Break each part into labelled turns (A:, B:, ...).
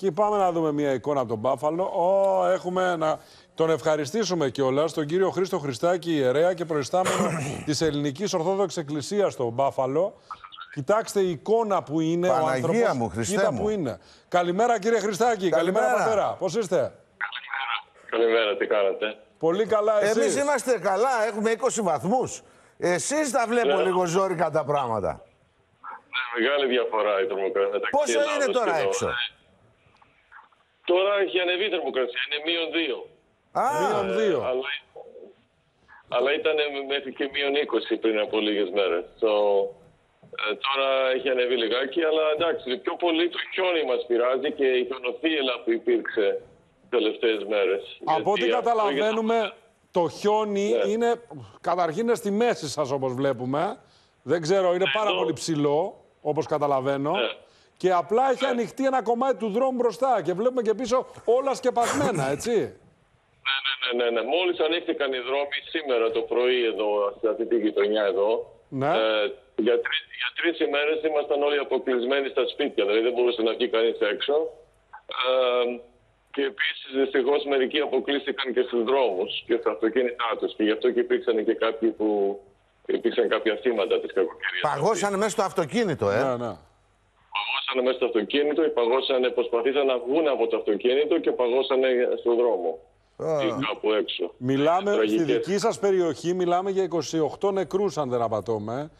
A: Και πάμε να δούμε μια εικόνα από τον Μπάφαλο. Ω, έχουμε να τον ευχαριστήσουμε κιόλας τον κύριο Χρήστο Χριστάκη, ιερέα και προϊστάμενο της Ελληνικής Ορθόδοξης Εκκλησίας στον Μπάφαλο. Κοιτάξτε η εικόνα που είναι ο
B: Παναγία
A: άνθρωπος.
B: μου, Χριστέ
A: Κοίτα
B: μου.
A: που είναι. Καλημέρα κύριε Χριστάκη. Καλημέρα,
B: Καλημέρα.
A: πατέρα. Πώς είστε;
C: Καλημέρα, τι κάνατε;
A: Πολύ καλά εσείς;
B: Εμείς είμαστε καλά, έχουμε 20 βαθμούς. Εσείς τα βλέπω
C: Ναι.
B: λίγο ζόρικα τα πράγματα.
C: Ναι, μεγάλη διαφορά η θερμοκρασία. μεταξύ
B: Πόσο
C: Ελλάδος
B: είναι
C: και
B: τώρα
C: εδώ.
B: έξω;
C: Ε, Τώρα έχει ανεβεί η θερμοκρασία, είναι μείον 2.
B: Α,
A: Μείον δύο.
C: αλλά, αλλά ήταν μέχρι και μείον 20 πριν από λίγες μέρες. So, ε, τώρα έχει ανεβεί λιγάκι, αλλά εντάξει, πιο πολύ το χιόνι μας πειράζει και η χιονοθύελα που υπήρξε τι τελευταίες μέρες.
A: Από ό,τι καταλαβαίνουμε, το χιόνι
C: Ναι.
A: είναι καταρχήν είναι στη μέση σας όπως βλέπουμε. Δεν ξέρω, είναι πάρα
C: εδώ.
A: πολύ ψηλό, όπως καταλαβαίνω.
C: Ναι.
A: Και απλά έχει ανοιχτεί ένα κομμάτι του δρόμου μπροστά και βλέπουμε και πίσω όλα σκεπασμένα, έτσι.
C: Ναι, ναι, ναι, ναι, ναι. Μόλις ανοίχθηκαν οι δρόμοι σήμερα το πρωί εδώ, σε αυτή τη γειτονιά εδώ.
A: Ναι.
C: Ε, για, τρει, για τρεις ημέρες ήμασταν όλοι αποκλεισμένοι στα σπίτια, δηλαδή δεν μπορούσε να βγει κανείς έξω. Ε, και επίσης δυστυχώς μερικοί αποκλείστηκαν και στους δρόμους και στα αυτοκίνητά τους και γι' αυτό και υπήρξαν και κάποιοι που υπήρξαν κάποια θύματα της κακοκαιρίας.
B: παγώσανε μέσα στο αυτοκίνητο, ε.
A: ναι, ναι.
C: Παγώσανε μέσα στο αυτοκίνητο, παγώσανε, προσπαθήσαν να βγουν από το αυτοκίνητο και παγώσανε στον δρόμο. Ή κάπου έξω.
A: Μιλάμε, στη
C: Τραγικές.
A: δική σας περιοχή μιλάμε για 28 νεκρούς, αν δεν απατώμε,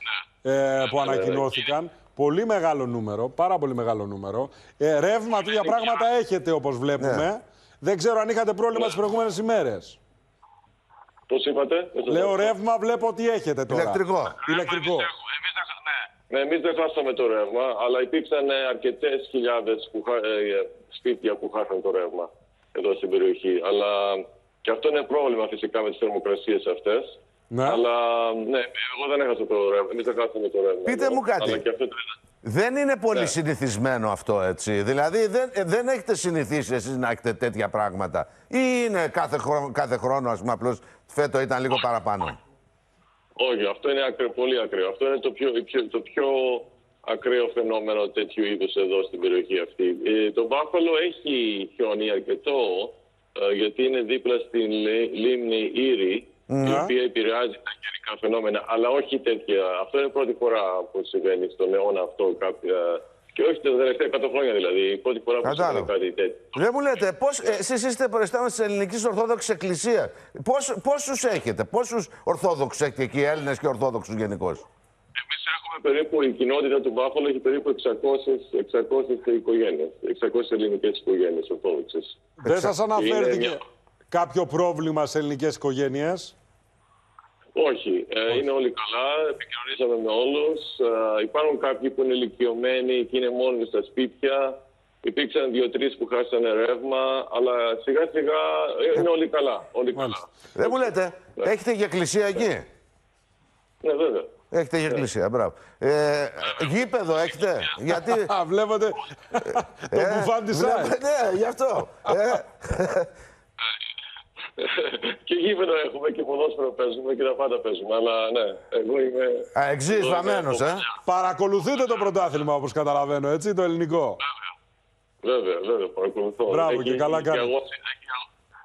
A: ε, που ανακοινώθηκαν. Πολύ μεγάλο νούμερο, πάρα πολύ μεγάλο νούμερο. Ε, ρεύμα, τέτοια πράγματα έχετε, όπως βλέπουμε. Δεν ξέρω αν είχατε πρόβλημα τις προηγούμενες ημέρες.
C: Πώς είπατε; δεν σας
A: Λέω
C: άκουσα.
A: ρεύμα, βλέπω ότι έχετε τώρα.
B: Ηλεκτρικό.
A: Ηλεκτρικό.
C: Εμείς, έχουμε- εμείς δεν, ναι. ναι, εμείς δεν χάσαμε το ρεύμα, αλλά υπήρξαν ε, αρκετές χιλιάδες που, χα- ε, ε, σπίτια που χάσαν το ρεύμα εδώ στην περιοχή. Αλλά και αυτό είναι πρόβλημα φυσικά με τις θερμοκρασίες αυτές.
A: Ναι.
C: Αλλά ναι, εγώ δεν έχασα το ρεύμα. Εμείς δεν χάσαμε το ρεύμα.
B: Πείτε
C: εδώ.
B: μου κάτι.
C: Αλλά και αυτό το
B: Δεν είναι πολύ
C: Ναι.
B: συνηθισμένο αυτό, έτσι. Δηλαδή δεν, ε, δεν έχετε συνηθίσει εσείς να έχετε τέτοια πράγματα; Ή είναι κάθε, χρόνο, κάθε χρόνος, ας πούμε, απλώς φέτο ήταν λίγο παραπάνω;
C: Όχι, αυτό είναι ακραίο, πολύ ακραίο. Αυτό είναι το πιο, πιο- το πιο ακραίο φαινόμενο τέτοιου είδους εδώ στην περιοχή αυτή. Ε, το Μπάφαλο έχει χιόνι αρκετό, ε, γιατί είναι δίπλα στην λί- λίμνη Ήρη, η οποία επηρεάζει τα καιρικά φαινόμενα, αλλά όχι τέτοια. Αυτό είναι η πρώτη φορά που συμβαίνει στον αιώνα αυτό κάποια... Και όχι τα τελευταία 100 χρόνια δηλαδή, η πρώτη φορά που
B: Κατάλαβα.
C: συμβαίνει κάτι τέτοιο.
B: Δεν μου λέτε, πώς, ε, εσείς είστε προϊστάμενοι της Ελληνικής Ορθόδοξης Εκκλησίας. Πώς, πόσους έχετε, πόσους Ορθόδοξους έχετε εκεί, Έλληνες και Ορθόδοξους γενικώς;
C: Εμείς έχουμε περίπου, η κοινότητα του Μπάφαλο έχει περίπου 600, 600 οικογένειες, 600 ελληνικές οικογένειες ορθόδοξες.
A: Δεν σας αναφέρθηκε
C: μια-
A: κάποιο πρόβλημα σε ελληνικές οικογένειες;
C: Όχι, ε, είναι όλοι καλά, επικοινωνήσαμε με όλους. Ε, υπάρχουν κάποιοι που είναι ηλικιωμένοι και είναι μόνοι στα σπίτια. Υπήρξαν δύο-τρεις που χάσανε ρεύμα, αλλά σιγά σιγά ε, είναι όλοι καλά. Όλοι καλά.
A: Μάλιστα.
B: Δεν μου λέτε, έχετε και εκκλησία εκεί;
C: Ναι, βέβαια.
B: Έχετε και εκκλησία, μπράβο. Ε, γήπεδο έχετε, γιατί...
A: Α, βλέπετε το μπουφάν της ΑΕ.
B: βλέπετε, ναι, γι' αυτό. Ε,
C: και γήπεδο έχουμε και ποδόσφαιρο παίζουμε και τα πάντα παίζουμε. Αλλά ναι, εγώ είμαι.
B: Α, εξής βαμμένος, ε.
A: Παρακολουθείτε το πρωτάθλημα, όπως καταλαβαίνω, έτσι, το ελληνικό;
C: Βέβαια, βέβαια, παρακολουθώ.
A: Μπράβο και καλά
C: έχει,
A: κάνετε.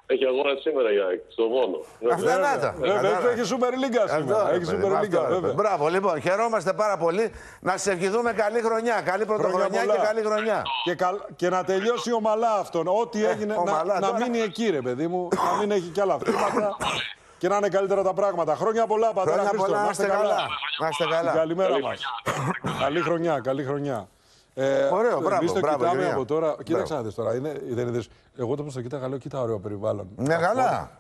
C: Αγώνα, έχει, έχει αγώνα σήμερα για στο Βόλο. Βέβαια.
B: Αυτά να τα.
A: Βέβαια,
B: Κατάλαβα.
A: έχει Super League
B: Αυτό,
A: σήμερα.
B: ρε
A: Έχει
B: παιδί
A: Super
B: μου,
A: League,
B: αυτό, ρε
A: βέβαια.
B: παιδί. Μπράβο, λοιπόν, χαιρόμαστε πάρα πολύ. Να σε ευχηθούμε καλή χρονιά. Καλή πρωτοχρονιά
A: πολλά.
B: και καλή χρονιά.
A: Και, καλ- και να τελειώσει ομαλά αυτό. Ό,τι έγινε, να,
B: ομαλά
A: να
B: τώρα.
A: μείνει εκεί, ρε παιδί μου. να μην έχει κι άλλα αυτήματα. και να είναι καλύτερα τα πράγματα. Χρόνια πολλά, πατέρα
B: Χρόνια
A: Χρήστο.
B: πολλά, να είστε καλά. Να είστε καλά.
A: Καλημέρα
C: Καλή
A: μας.
C: χρονιά.
A: καλή χρονιά, καλή χρονιά. Ε,
B: Ωραίο, μπράβο,
A: εμείς το
B: μπράβο,
A: κοιτάμε
B: Γεωργία.
A: από τώρα. Κοίταξε
B: Μπράβο.
A: να δεις τώρα. Είναι, δεν είδες, εγώ το που το κοίταγα λέω, κοίτα ωραίο περιβάλλον.
B: Ναι, καλά.